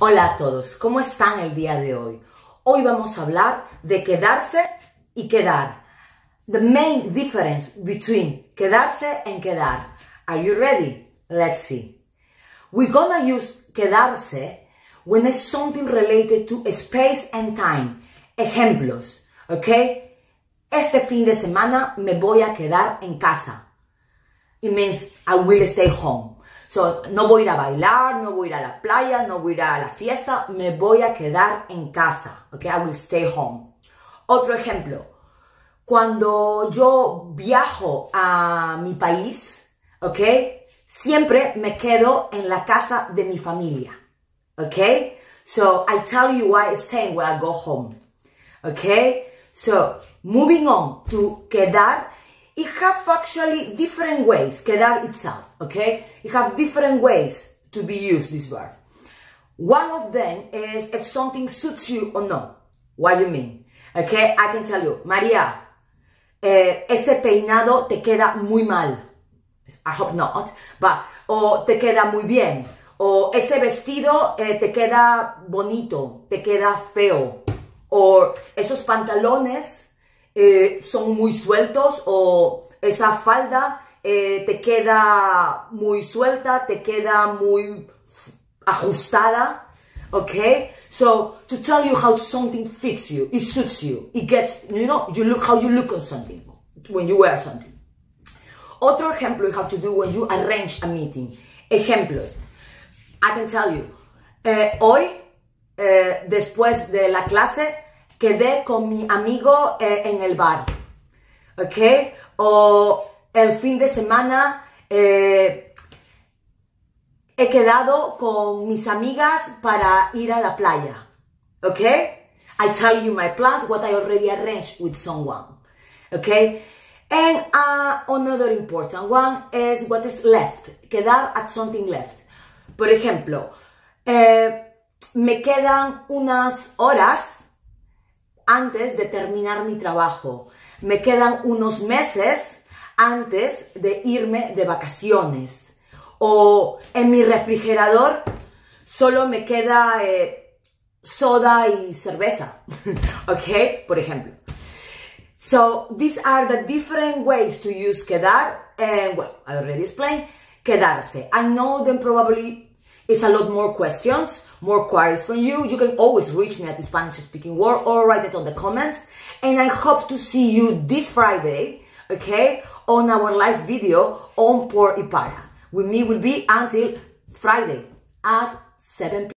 Hola a todos, ¿cómo están el día de hoy? Hoy vamos a hablar de quedarse y quedar. The main difference between quedarse and quedar. Are you ready? Let's see. We're gonna use quedarse when it's something related to space and time. Ejemplos, ¿ok? Este fin de semana me voy a quedar en casa. It means I will stay home. So, no voy a ir a bailar, no voy a ir a la playa, no voy a ir a la fiesta, me voy a quedar en casa. Okay, I will stay home. Otro ejemplo. Cuando yo viajo a mi país, ¿ok? Siempre me quedo en la casa de mi familia. ¿Ok? So, I tell you why I'm staying when I go home. ¿Ok? So, moving on to quedar it have actually different ways, itself, okay? It have different ways to be used, this verb. One of them is if something suits you or no. What do you mean? Okay, I can tell you, María, eh, ese peinado te queda muy mal. I hope not, but, o te queda muy bien. O ese vestido eh, te queda bonito, te queda feo. O esos pantalones eh, son muy sueltos o esa falda eh, te queda muy suelta, te queda muy ajustada. Okay? So, to tell you how something fits you, it suits you, it gets, you know, you look how you look on something when you wear something. Otro ejemplo you have to do when you arrange a meeting. Ejemplos. I can tell you, eh, hoy, después de la clase, quedé con mi amigo eh, en el bar, ¿ok? O el fin de semana eh, he quedado con mis amigas para ir a la playa, ¿ok? I tell you my plans, what I already arranged with someone, ¿ok? And uh, another important one is what is left, quedar at something left. Por ejemplo, eh, me quedan unas horas antes de terminar mi trabajo. Me quedan unos meses antes de irme de vacaciones. O en mi refrigerador solo me queda eh, soda y cerveza. ¿Ok? Por ejemplo. So, these are the different ways to use quedar. And, well, I already explained. Quedarse. I know them probably is a lot more questions more queries from you, you can always reach me at the Spanish speaking world or write it on the comments. And I hope to see you this Friday, okay, on our live video on Por Ipara. With me will be until Friday at 7 p.m.